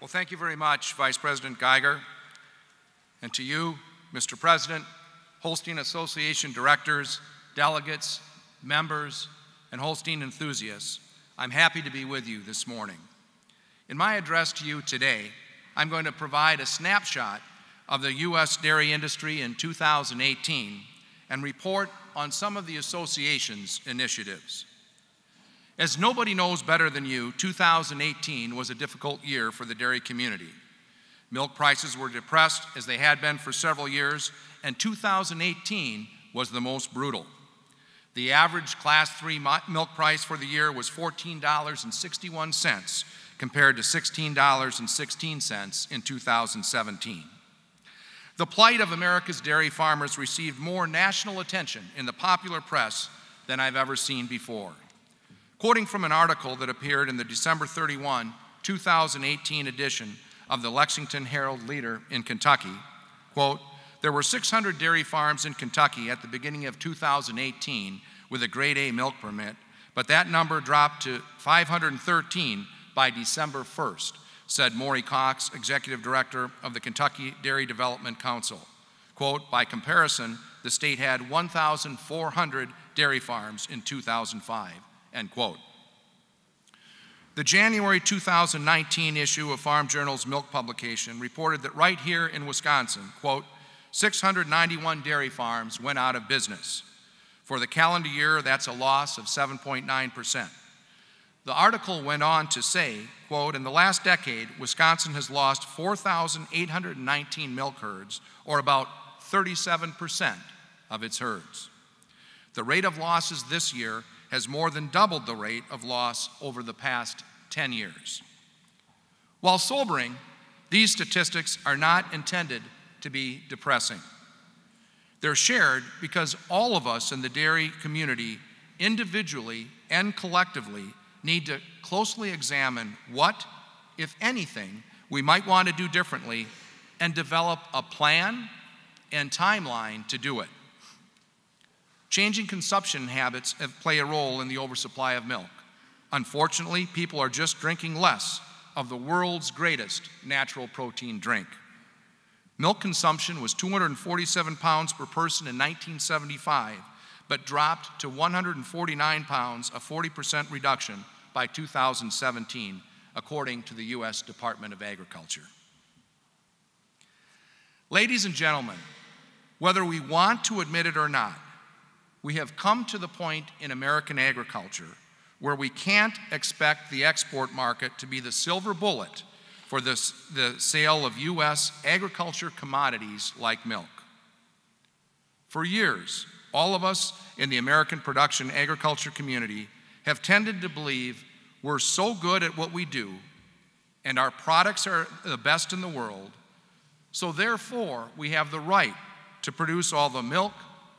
Well, thank you very much, Vice President Geiger. And to you, Mr. President, Holstein Association directors, delegates, members, and Holstein enthusiasts, I'm happy to be with you this morning. In my address to you today, I'm going to provide a snapshot of the U.S. dairy industry in 2018 and report on some of the association's initiatives. As nobody knows better than you, 2018 was a difficult year for the dairy community. Milk prices were depressed as they had been for several years, and 2018 was the most brutal. The average Class 3 milk price for the year was $14.61 compared to $16.16 in 2017. The plight of America's dairy farmers received more national attention in the popular press than I've ever seen before. Quoting from an article that appeared in the December 31, 2018 edition of the Lexington Herald Leader in Kentucky, quote, there were 600 dairy farms in Kentucky at the beginning of 2018 with a grade A milk permit, but that number dropped to 513 by December 1st, said Maury Cox, executive director of the Kentucky Dairy Development Council. Quote, by comparison, the state had 1,400 dairy farms in 2005, end quote. The January 2019 issue of Farm Journal's milk publication reported that right here in Wisconsin, quote, 691 dairy farms went out of business. For the calendar year, that's a loss of 7.9%. The article went on to say, quote, in the last decade, Wisconsin has lost 4,819 milk herds, or about 37% of its herds. The rate of losses this year has more than doubled the rate of loss over the past 10 years. While sobering, these statistics are not intended to be depressing. They're shared because all of us in the dairy community, individually and collectively, need to closely examine what, if anything, we might want to do differently and develop a plan and timeline to do it. Changing consumption habits play a role in the oversupply of milk. Unfortunately, people are just drinking less of the world's greatest natural protein drink. Milk consumption was 247 pounds per person in 1975, but dropped to 149 pounds, a 40% reduction by 2017, according to the U.S. Department of Agriculture. Ladies and gentlemen, whether we want to admit it or not, we have come to the point in American agriculture where we can't expect the export market to be the silver bullet for this, the sale of U.S. agriculture commodities like milk. For years, all of us in the American production agriculture community have tended to believe we're so good at what we do and our products are the best in the world, so therefore we have the right to produce all the milk,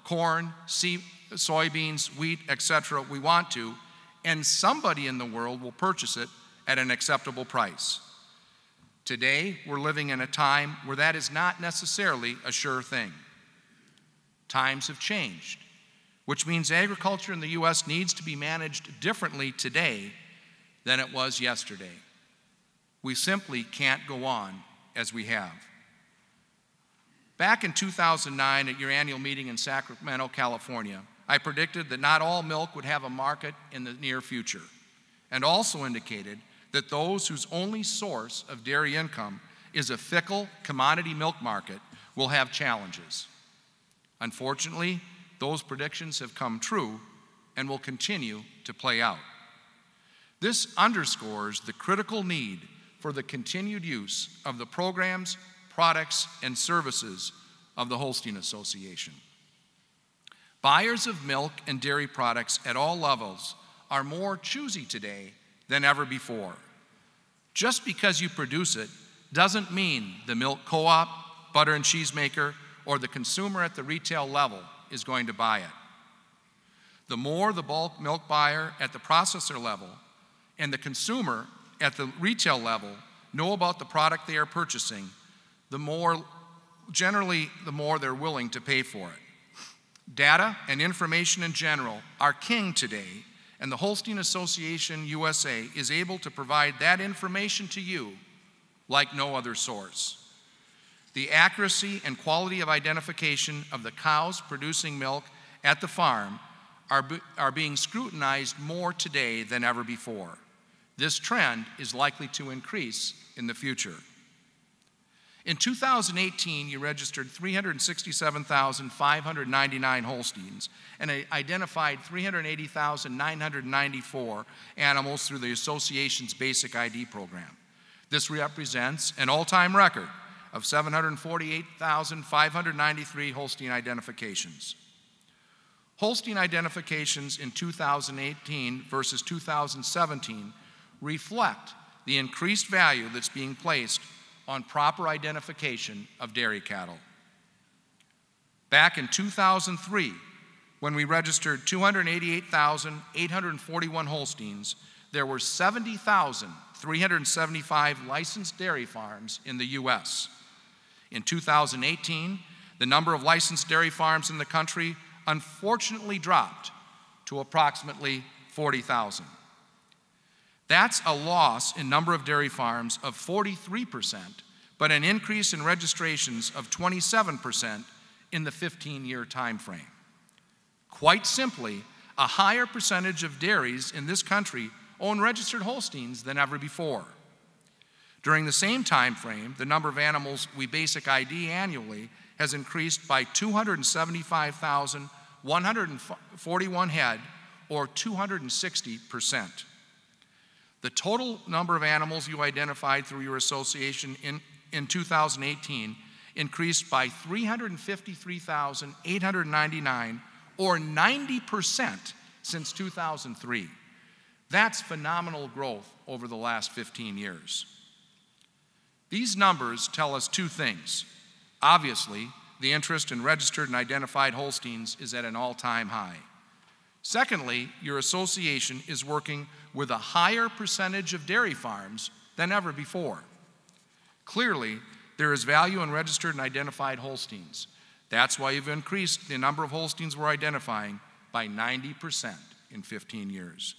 corn, soybeans, wheat, etc. we want to, and somebody in the world will purchase it at an acceptable price. Today, we're living in a time where that is not necessarily a sure thing. Times have changed, which means agriculture in the U.S. needs to be managed differently today than it was yesterday. We simply can't go on as we have. Back in 2009, at your annual meeting in Sacramento, California, I predicted that not all milk would have a market in the near future, and also indicated that those whose only source of dairy income is a fickle commodity milk market will have challenges. Unfortunately, those predictions have come true and will continue to play out. This underscores the critical need for the continued use of the programs, products, and services of the Holstein Association. Buyers of milk and dairy products at all levels are more choosy today than ever before. Just because you produce it doesn't mean the milk co op, butter and cheese maker, or the consumer at the retail level is going to buy it. The more the bulk milk buyer at the processor level and the consumer at the retail level know about the product they are purchasing, the more, generally, the more they're willing to pay for it. Data and information in general are king today, and the Holstein Association USA is able to provide that information to you like no other source. The accuracy and quality of identification of the cows producing milk at the farm are, are being scrutinized more today than ever before. This trend is likely to increase in the future. In 2018, you registered 367,599 Holsteins and identified 380,994 animals through the association's basic ID program. This represents an all time record of 748,593 Holstein identifications. Holstein identifications in 2018 versus 2017 reflect the increased value that's being placed on proper identification of dairy cattle. Back in 2003, when we registered 288,841 Holsteins, there were 70,375 licensed dairy farms in the U.S. In 2018, the number of licensed dairy farms in the country unfortunately dropped to approximately 40,000. That's a loss in number of dairy farms of 43%, but an increase in registrations of 27% in the 15 year time frame. Quite simply, a higher percentage of dairies in this country own registered Holsteins than ever before. During the same time frame, the number of animals we basic ID annually has increased by 275,141 head or 260 percent. The total number of animals you identified through your association in, in 2018 increased by 353,899, or 90% since 2003. That's phenomenal growth over the last 15 years. These numbers tell us two things. Obviously, the interest in registered and identified Holsteins is at an all time high. Secondly, your association is working with a higher percentage of dairy farms than ever before. Clearly, there is value in registered and identified Holsteins. That's why you've increased the number of Holsteins we're identifying by 90% in 15 years.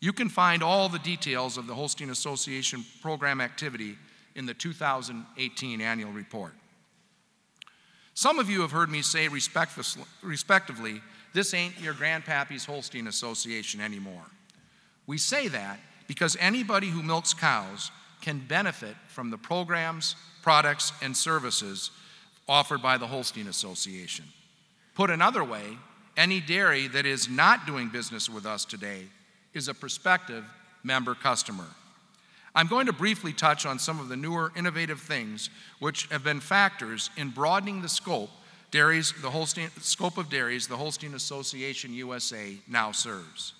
You can find all the details of the Holstein Association program activity in the 2018 annual report. Some of you have heard me say respectively this ain't your grandpappy's Holstein Association anymore. We say that because anybody who milks cows can benefit from the programs, products, and services offered by the Holstein Association. Put another way, any dairy that is not doing business with us today is a prospective member customer. I'm going to briefly touch on some of the newer innovative things which have been factors in broadening the scope dairies, the Holstein, scope of dairies the Holstein Association USA now serves.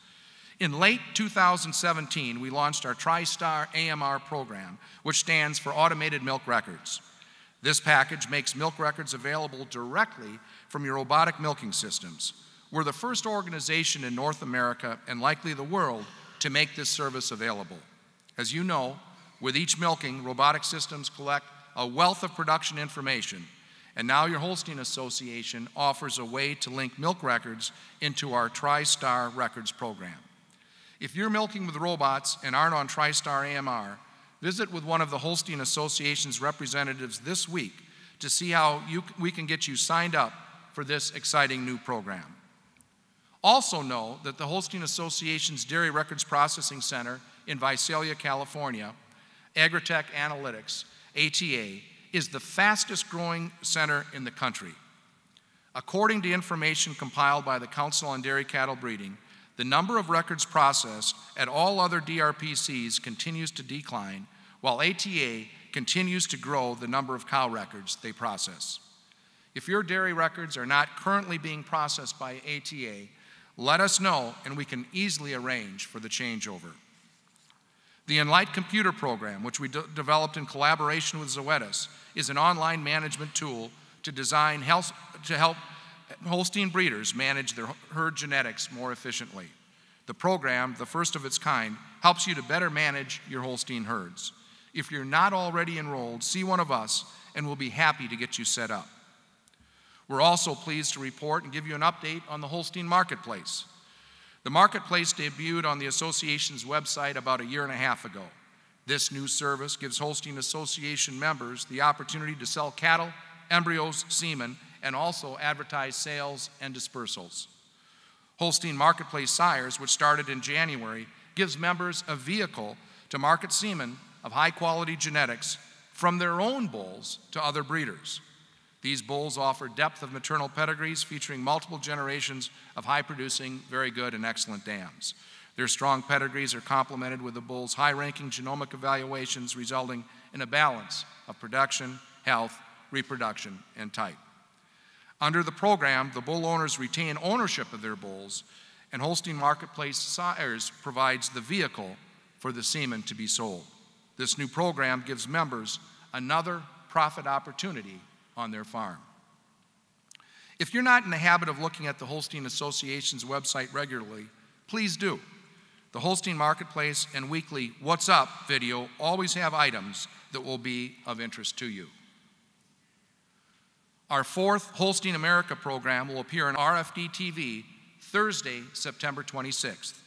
In late 2017, we launched our TriStar AMR program, which stands for Automated Milk Records. This package makes milk records available directly from your robotic milking systems. We're the first organization in North America and likely the world to make this service available. As you know, with each milking, robotic systems collect a wealth of production information and now your Holstein Association offers a way to link milk records into our TriStar Records program. If you're milking with robots and aren't on TriStar AMR, visit with one of the Holstein Association's representatives this week to see how you, we can get you signed up for this exciting new program. Also, know that the Holstein Association's Dairy Records Processing Center in Visalia, California, Agritech Analytics, ATA, is the fastest growing center in the country. According to information compiled by the Council on Dairy Cattle Breeding, the number of records processed at all other DRPCs continues to decline, while ATA continues to grow the number of cow records they process. If your dairy records are not currently being processed by ATA, let us know and we can easily arrange for the changeover. The Enlight computer program, which we de developed in collaboration with Zoetis, is an online management tool to design health, to help Holstein breeders manage their herd genetics more efficiently. The program, the first of its kind, helps you to better manage your Holstein herds. If you're not already enrolled, see one of us and we'll be happy to get you set up. We're also pleased to report and give you an update on the Holstein Marketplace. The marketplace debuted on the association's website about a year and a half ago. This new service gives Holstein Association members the opportunity to sell cattle, embryos, semen, and also advertise sales and dispersals. Holstein Marketplace Sires, which started in January, gives members a vehicle to market semen of high quality genetics from their own bulls to other breeders. These bulls offer depth of maternal pedigrees featuring multiple generations of high producing, very good, and excellent dams. Their strong pedigrees are complemented with the bull's high ranking genomic evaluations, resulting in a balance of production, health, reproduction, and type. Under the program, the bull owners retain ownership of their bulls, and Holstein Marketplace Sires provides the vehicle for the semen to be sold. This new program gives members another profit opportunity on their farm. If you're not in the habit of looking at the Holstein Association's website regularly, please do. The Holstein Marketplace and weekly What's Up video always have items that will be of interest to you. Our fourth Holstein America program will appear on RFD TV Thursday, September 26th.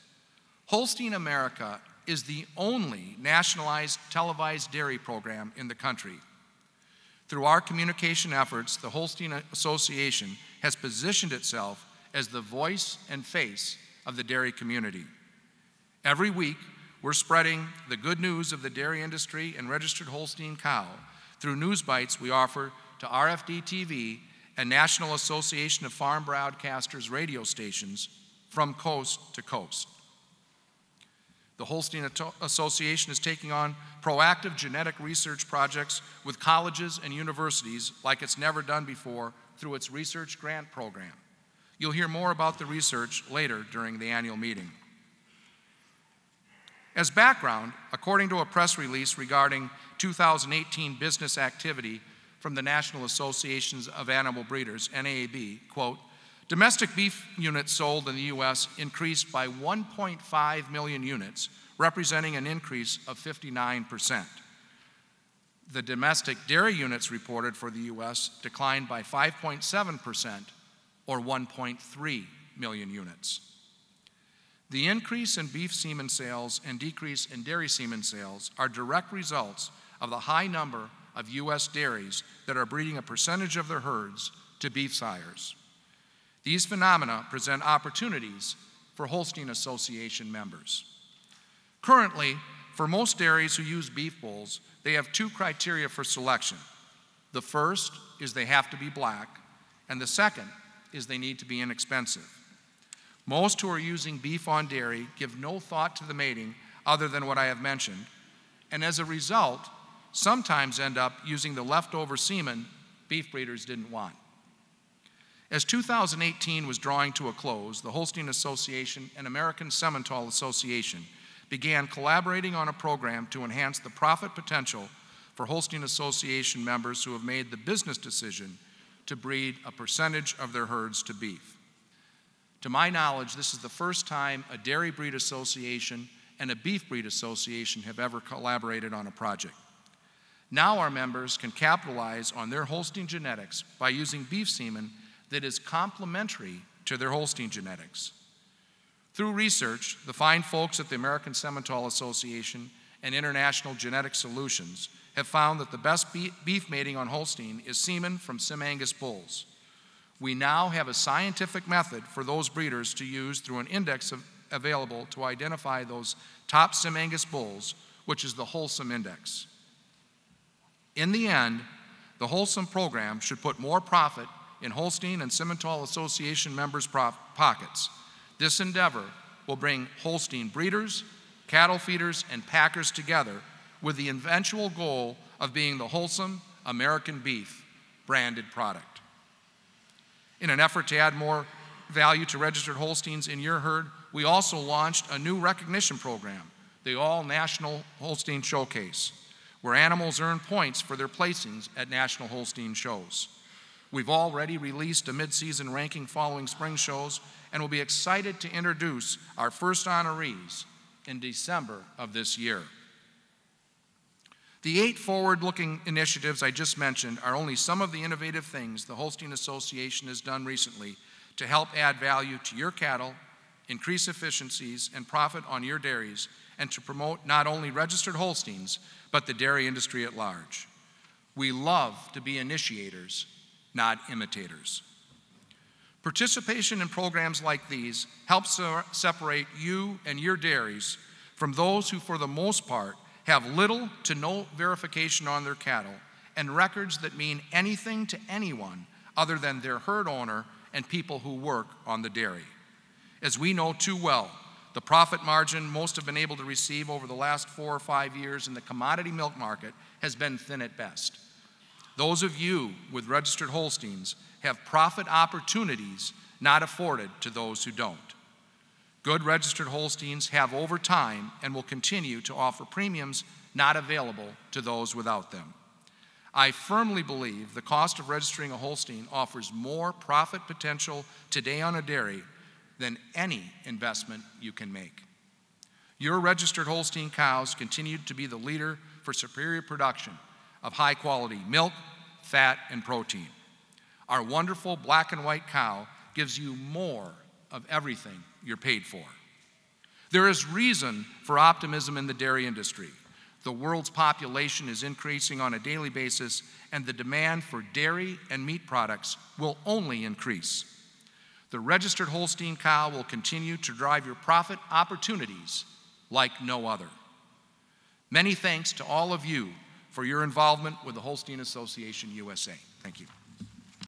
Holstein America is the only nationalized televised dairy program in the country. Through our communication efforts, the Holstein Association has positioned itself as the voice and face of the dairy community. Every week, we're spreading the good news of the dairy industry and registered Holstein cow through news bites we offer to RFD TV and National Association of Farm Broadcasters radio stations from coast to coast. The Holstein Association is taking on proactive genetic research projects with colleges and universities like it's never done before through its research grant program. You'll hear more about the research later during the annual meeting. As background, according to a press release regarding 2018 business activity from the National Associations of Animal Breeders, NAAB, quote, domestic beef units sold in the U.S. increased by 1.5 million units, representing an increase of 59%. The domestic dairy units reported for the U.S. declined by 5.7%, or 1.3 million units. The increase in beef semen sales and decrease in dairy semen sales are direct results of the high number of U.S. dairies that are breeding a percentage of their herds to beef sires. These phenomena present opportunities for Holstein Association members. Currently, for most dairies who use beef bulls, they have two criteria for selection. The first is they have to be black, and the second is they need to be inexpensive. Most who are using beef on dairy give no thought to the mating other than what I have mentioned, and as a result, sometimes end up using the leftover semen beef breeders didn't want. As 2018 was drawing to a close, the Holstein Association and American Simmental Association began collaborating on a program to enhance the profit potential for Holstein Association members who have made the business decision to breed a percentage of their herds to beef. To my knowledge, this is the first time a dairy breed association and a beef breed association have ever collaborated on a project. Now our members can capitalize on their Holstein genetics by using beef semen that is complementary to their Holstein genetics. Through research, the fine folks at the American Simmental Association and International Genetic Solutions have found that the best beef mating on Holstein is semen from Sim Angus bulls we now have a scientific method for those breeders to use through an index of, available to identify those top Sim Angus bulls, which is the Wholestein Index. In the end, the Wholestein program should put more profit in Holstein and Simmental Association members' pockets. This endeavor will bring Holstein breeders, cattle feeders, and packers together with the eventual goal of being the wholesome American beef branded product. In an effort to add more value to registered Holsteins in your herd, we also launched a new recognition program, the All National Holstein Showcase, where animals earn points for their placings at national Holstein shows. We've already released a mid-season ranking following spring shows and will be excited to introduce our first honorees in December of this year. The eight forward looking initiatives I just mentioned are only some of the innovative things the Holstein Association has done recently to help add value to your cattle, increase efficiencies and profit on your dairies, and to promote not only registered Holsteins, but the dairy industry at large. We love to be initiators, not imitators. Participation in programs like these helps separate you and your dairies from those who, for the most part, have little to no verification on their cattle and records that mean anything to anyone other than their herd owner and people who work on the dairy. As we know too well, the profit margin most have been able to receive over the last four or five years in the commodity milk market has been thin at best. Those of you with registered Holsteins have profit opportunities not afforded to those who don't. Good registered Holsteins have over time and will continue to offer premiums not available to those without them. I firmly believe the cost of registering a Holstein offers more profit potential today on a dairy than any investment you can make. Your registered Holstein cows continue to be the leader for superior production of high quality milk, fat, and protein. Our wonderful black and white cow gives you more of everything you're paid for. There is reason for optimism in the dairy industry. The world's population is increasing on a daily basis, and the demand for dairy and meat products will only increase. The registered Holstein cow will continue to drive your profit opportunities like no other. Many thanks to all of you for your involvement with the Holstein Association USA. Thank you.